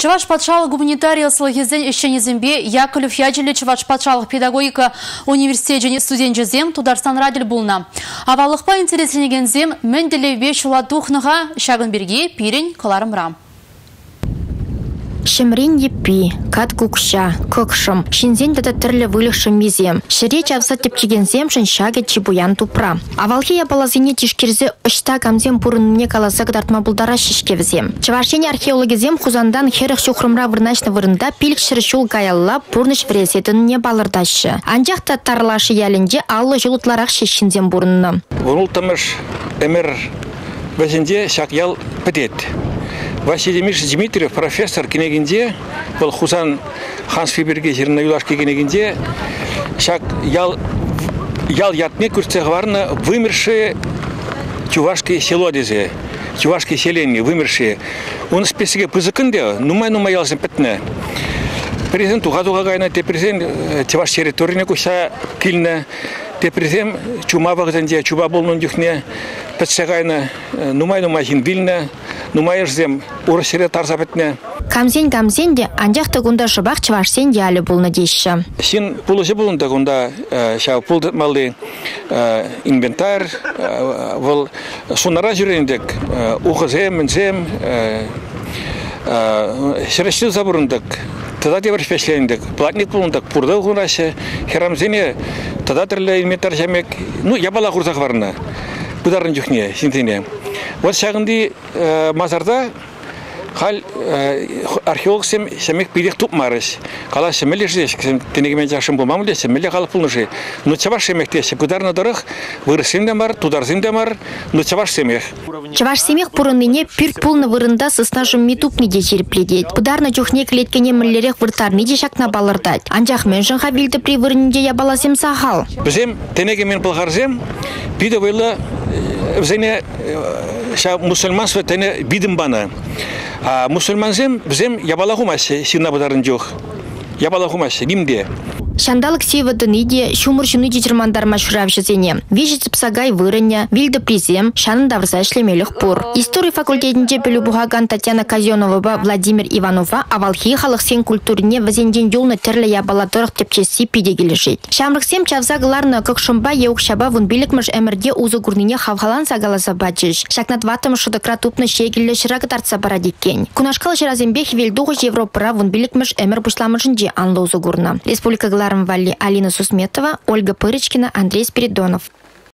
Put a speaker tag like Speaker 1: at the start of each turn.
Speaker 1: Чаваш патшалық гуманитария слогезден ешенезембе Яковлев Яджелі Чаваш патшалық педагогика университет және студент жезем Тударстан радил булна. Авалықпа интересленегензем мәнделевбе шула тухныға шагын берге пирен рам.
Speaker 2: Шемрин еппи, кат кукша, кокшым, шинзен дада түрлі вылықшым мезем. Шыре чавса тепчеген шын шаге чебуян тупра. Авалхи я балазине тишкерзе ұшта камзем бұрынне каласа гдартма бұлдара шишкевзем. Чавашене археологизем хузандан херіх шухрымра вырнашны вырында пилік шыршул гаялла пурныш не балырдашы. Анжақта тарлашы ялінде аллы жылытларақ шешінзем бұрынны.
Speaker 3: Вұрыл тамыш әмір вәзінде шақ ял пітет. Василий Миш Дмитриев профессор кенегенде бұл Хусан Ханс Фиберге жеріне юлашке кенегенде шак ял ял ятме күртсеғварны вымершие чувашские село дезе чувашские селения вымершие. Он спесіге пызыкынде нумай нумай ялсын пітні президент уғадуға гайна те президент э, чуваш территорияне куса килне те президент чума вағзанде чуба болнун дюхне пітсегайна э, нумай нумай хин вильне нумайырзем урысыре тарса бітне.
Speaker 2: Камзен камзен де анжақты күнда шыбақ чывашсен де әлі бұлны дейші.
Speaker 3: Сен пулысы бұлында күнда шау пулды малды инвентар, бұл сунара жүрендік, уғызем, мінзем, шырышты забырындық. Тада де бір впечатлендік. Платник бұлындық, пұрды ғынасы, херамзене, тада түрлі инвентар жәмек, ну, ябала құрсақ барына. Бұдарын жүхне, синтене. Вот шағынды мазарда хал археолог сем семек пирих туп марыш. Кала семеле жеш, тенеге мен жашым болмам ле, семеле калып пулнышы. Ну чаваш семек кударна дорых, вырысым да бар, тударзым да бар, ну чаваш семек.
Speaker 2: Чаваш семек пурыныне пирт пулны вырында сыстажым митупни де черепледет. Кударна чухне клеткене міллерек выртарны де шакна балырдать. Анжақ мен жынға білді при вырынде ябаласем сахал.
Speaker 3: Бізем тенеге мен пылғарзем, биде вайлы Взене ша мусульман светене бидим бана. А мусульманзем взем ябалагумасе сина бадарын жох. Ябалагумасе
Speaker 2: Шандалык севадыныде шумыр жуны дедермандар машурав жызене. Вежі псагай вырыня, вилді призем, шанын даврза шлемелік пур. История факультетінде білі бұғаган Татьяна Казенова Владимир Иванова авалхи халық сен культурине вазенден юлны тірлі ябалатырық тепчесі пиде келешет. Шамрық сем чавзағыларны көкшымба еук шаба вун білікміш әмірде ұзы күрніне хавхалан сагаласа бачыш. Шакнат ватым шыдықра тупны шегілі шырағы тартса бара деккен. Кунашқал жиразембек велдуғы Европыра вун білікміш әмір бұшламышынде анлы ұзы Республика Валли Алина Сусметова, Ольга Пырочкина, Андрей Спиридонов.